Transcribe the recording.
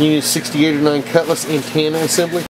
Unit 9 Cutlass antenna assembly.